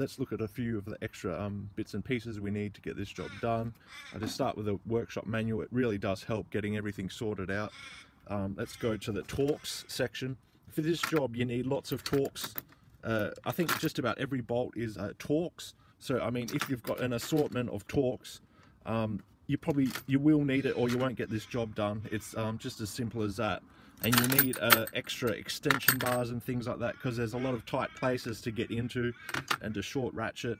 let's look at a few of the extra um, bits and pieces we need to get this job done. I just start with the workshop manual. It really does help getting everything sorted out. Um, let's go to the Torx section. For this job, you need lots of Torx. Uh, I think just about every bolt is uh, Torx. So, I mean, if you've got an assortment of Torx, um, you probably, you will need it or you won't get this job done. It's um, just as simple as that and you need uh, extra extension bars and things like that because there's a lot of tight places to get into and to short ratchet.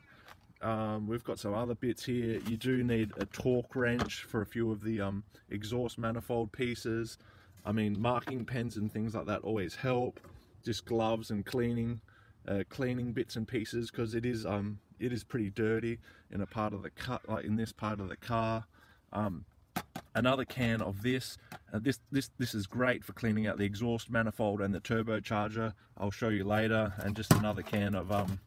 Um, we've got some other bits here. You do need a torque wrench for a few of the um, exhaust manifold pieces. I mean marking pens and things like that always help. Just gloves and cleaning uh, cleaning bits and pieces because it is um it is pretty dirty in a part of the car like in this part of the car. Um, another can of this. Uh, this this this is great for cleaning out the exhaust manifold and the turbocharger. I'll show you later. And just another can of um,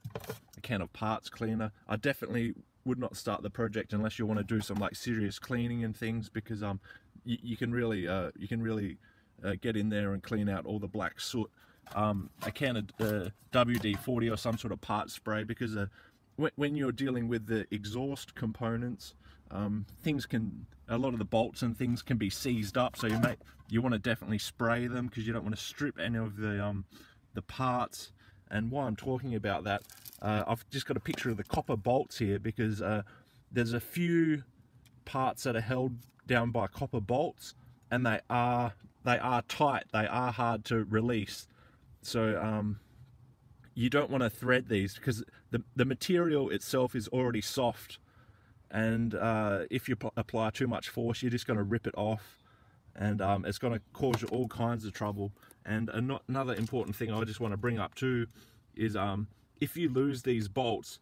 a can of parts cleaner. I definitely would not start the project unless you want to do some like serious cleaning and things because um you, you can really uh, you can really uh, get in there and clean out all the black soot. Um, a can of uh, WD-40 or some sort of part spray because uh, when, when you're dealing with the exhaust components um, things can a lot of the bolts and things can be seized up so you may you want to definitely spray them because you don't want to strip any of the um, the parts. And while I'm talking about that uh, I've just got a picture of the copper bolts here because uh, there's a few parts that are held down by copper bolts and they are they are tight they are hard to release. So um, you don't want to thread these because the, the material itself is already soft and uh, if you apply too much force you're just going to rip it off. And um, it's going to cause you all kinds of trouble. And another important thing I just want to bring up too is um, if you lose these bolts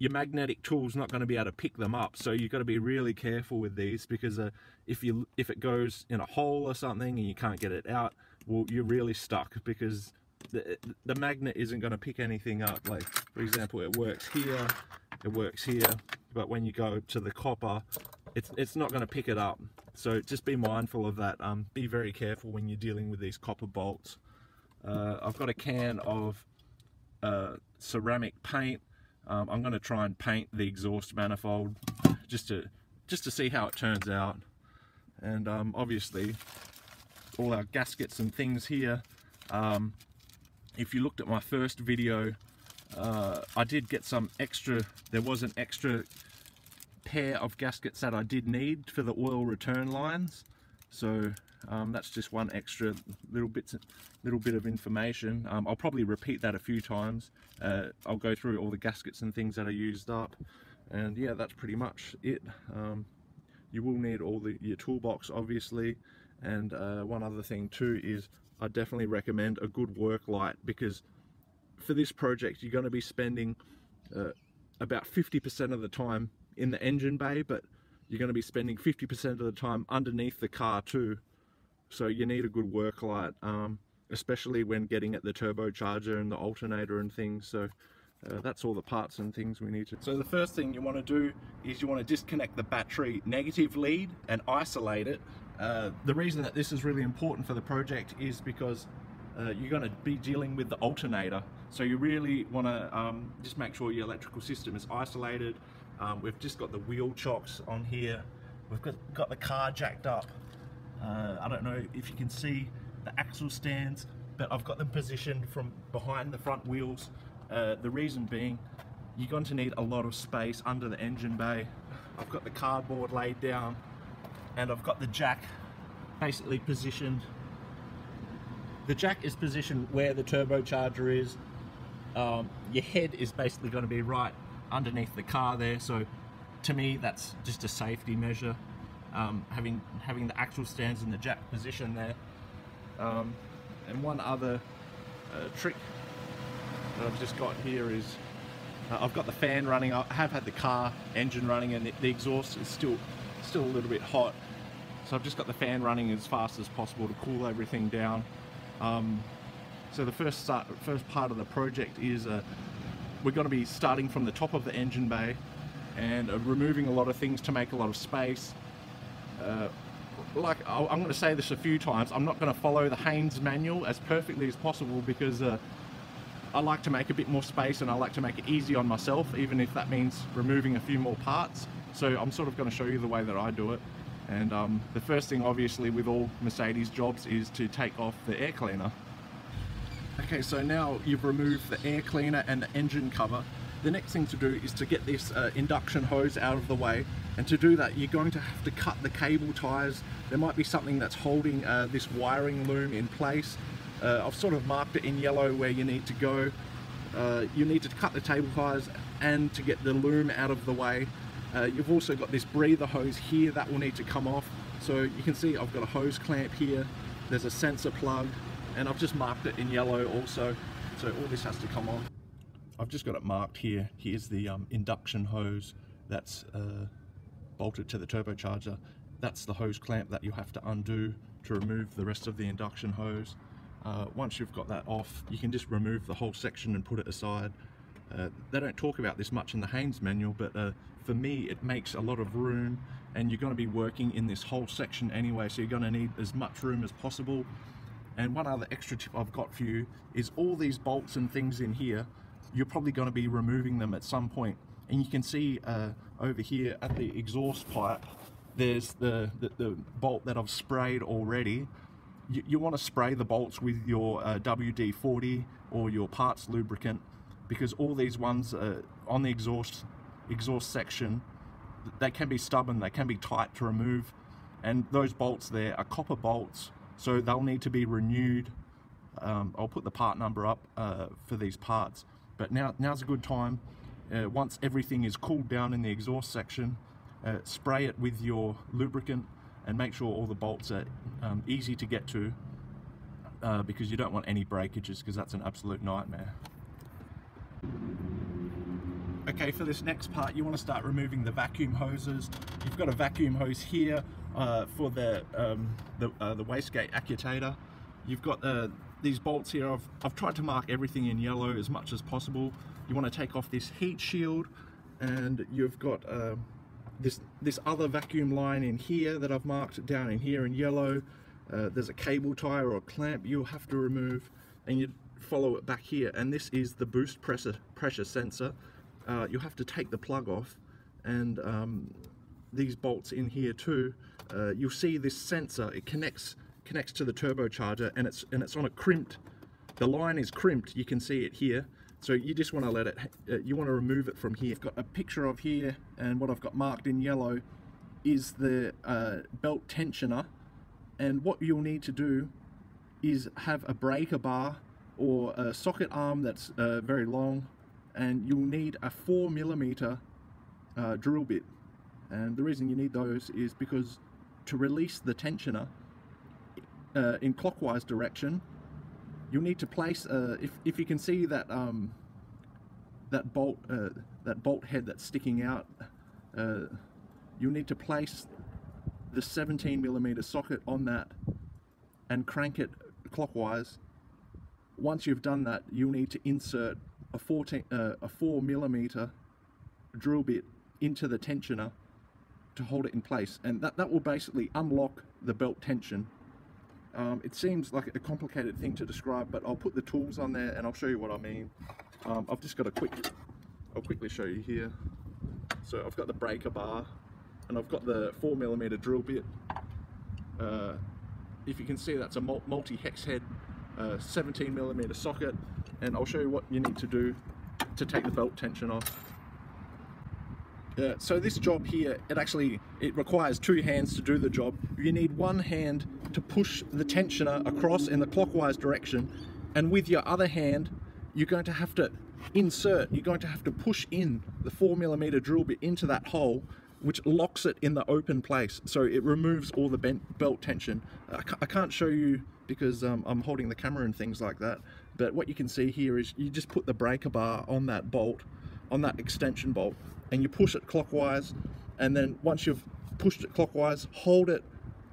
your magnetic tool's not going to be able to pick them up. So you've got to be really careful with these because uh, if you if it goes in a hole or something and you can't get it out well you're really stuck because the, the magnet isn't going to pick anything up. Like for example it works here it works here but when you go to the copper it's it's not going to pick it up. So just be mindful of that um, be very careful when you're dealing with these copper bolts. Uh, I've got a can of uh, ceramic paint. Um, I'm going to try and paint the exhaust manifold just to just to see how it turns out. And um, obviously all our gaskets and things here. Um, if you looked at my first video uh, I did get some extra, there was an extra pair of gaskets that I did need for the oil return lines. So um, that's just one extra little bit, little bit of information. Um, I'll probably repeat that a few times. Uh, I'll go through all the gaskets and things that are used up. And yeah, that's pretty much it. Um, you will need all the your toolbox, obviously. And uh, one other thing too is I definitely recommend a good work light because for this project you're going to be spending uh, about 50% of the time in the engine bay but you're going to be spending 50% of the time underneath the car too so you need a good work light um, especially when getting at the turbocharger and the alternator and things so uh, that's all the parts and things we need to. So the first thing you want to do is you want to disconnect the battery negative lead and isolate it. Uh, the reason that this is really important for the project is because uh, you're going to be dealing with the alternator. So you really want to um, just make sure your electrical system is isolated. Um, we've just got the wheel chocks on here. We've got, got the car jacked up. Uh, I don't know if you can see the axle stands, but I've got them positioned from behind the front wheels. Uh, the reason being, you're going to need a lot of space under the engine bay. I've got the cardboard laid down and I've got the jack basically positioned the jack is positioned where the turbocharger is. Um, your head is basically going to be right underneath the car there. So to me, that's just a safety measure. Um, having having the actual stands in the jack position there. Um, and one other uh, trick that I've just got here is uh, I've got the fan running. I have had the car engine running, and the, the exhaust is still still a little bit hot. So I've just got the fan running as fast as possible to cool everything down. Um, so the first start, first part of the project is uh, we're going to be starting from the top of the engine bay and uh, removing a lot of things to make a lot of space. Uh, like I'm going to say this a few times, I'm not going to follow the Haynes manual as perfectly as possible because uh, I like to make a bit more space and I like to make it easy on myself, even if that means removing a few more parts. So I'm sort of going to show you the way that I do it. And um, the first thing obviously with all Mercedes jobs is to take off the air cleaner. Okay, so now you've removed the air cleaner and the engine cover. The next thing to do is to get this uh, induction hose out of the way. And to do that, you're going to have to cut the cable ties. There might be something that's holding uh, this wiring loom in place. Uh, I've sort of marked it in yellow where you need to go. Uh, you need to cut the cable ties and to get the loom out of the way. Uh, you've also got this breather hose here that will need to come off. So you can see I've got a hose clamp here. There's a sensor plug and I've just marked it in yellow also. So all this has to come on. I've just got it marked here. Here's the um, induction hose that's uh, bolted to the turbocharger. That's the hose clamp that you have to undo to remove the rest of the induction hose. Uh, once you've got that off, you can just remove the whole section and put it aside. Uh, they don't talk about this much in the Haynes manual, but uh, for me it makes a lot of room and you're going to be working in this whole section anyway, so you're going to need as much room as possible. And one other extra tip I've got for you is all these bolts and things in here, you're probably going to be removing them at some point. And you can see uh, over here at the exhaust pipe, there's the, the, the bolt that I've sprayed already you, you want to spray the bolts with your uh, WD-40 or your parts lubricant because all these ones uh, on the exhaust exhaust section they can be stubborn they can be tight to remove and those bolts there are copper bolts so they'll need to be renewed um, I'll put the part number up uh, for these parts but now now's a good time uh, once everything is cooled down in the exhaust section uh, spray it with your lubricant and make sure all the bolts are um, easy to get to uh, because you don't want any breakages because that's an absolute nightmare. Okay, for this next part, you want to start removing the vacuum hoses. You've got a vacuum hose here uh, for the um, the, uh, the wastegate actuator. You've got uh, these bolts here. I've, I've tried to mark everything in yellow as much as possible. You want to take off this heat shield and you've got um, this this other vacuum line in here that I've marked down in here in yellow uh, there's a cable tie or a clamp you'll have to remove and you follow it back here and this is the boost pressure pressure sensor uh, you'll have to take the plug off and um, these bolts in here too uh, you'll see this sensor it connects connects to the turbocharger and it's and it's on a crimped the line is crimped you can see it here. So you just want to let it, uh, you want to remove it from here. I've got a picture of here and what I've got marked in yellow is the uh, belt tensioner. And what you'll need to do is have a breaker bar or a socket arm that's uh, very long and you'll need a four millimeter uh, drill bit and the reason you need those is because to release the tensioner uh, in clockwise direction you'll need to place, uh, if, if you can see that, um, that, bolt, uh, that bolt head that's sticking out, uh, you'll need to place the 17 millimeter socket on that and crank it clockwise. Once you've done that, you'll need to insert a 14, uh, a 4 millimeter drill bit into the tensioner to hold it in place and that, that will basically unlock the belt tension um, it seems like a complicated thing to describe, but I'll put the tools on there and I'll show you what I mean. Um, I've just got a quick, I'll quickly show you here. So I've got the breaker bar and I've got the four millimeter drill bit. Uh, if you can see that's a multi-hex head uh, 17 millimeter socket and I'll show you what you need to do to take the belt tension off. Uh, so this job here, it actually, it requires two hands to do the job. You need one hand to push the tensioner across in the clockwise direction and with your other hand you're going to have to insert, you're going to have to push in the 4 millimeter drill bit into that hole which locks it in the open place so it removes all the belt tension. I can't show you because um, I'm holding the camera and things like that but what you can see here is you just put the breaker bar on that bolt, on that extension bolt and you push it clockwise and then once you've pushed it clockwise hold it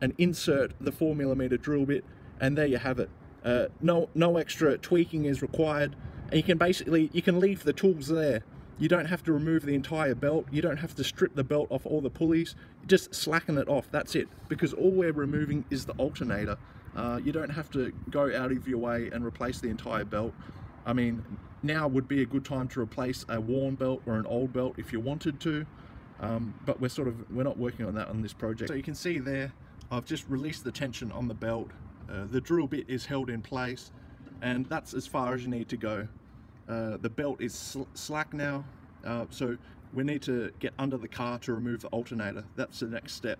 and insert the 4 millimeter drill bit and there you have it. Uh, no no extra tweaking is required. And you can basically you can leave the tools there. You don't have to remove the entire belt. You don't have to strip the belt off all the pulleys. Just slacken it off. That's it. Because all we're removing is the alternator. Uh, you don't have to go out of your way and replace the entire belt. I mean now would be a good time to replace a worn belt or an old belt if you wanted to. Um, but we're sort of we're not working on that on this project. So you can see there I've just released the tension on the belt. Uh, the drill bit is held in place and that's as far as you need to go. Uh, the belt is sl slack now. Uh, so we need to get under the car to remove the alternator. That's the next step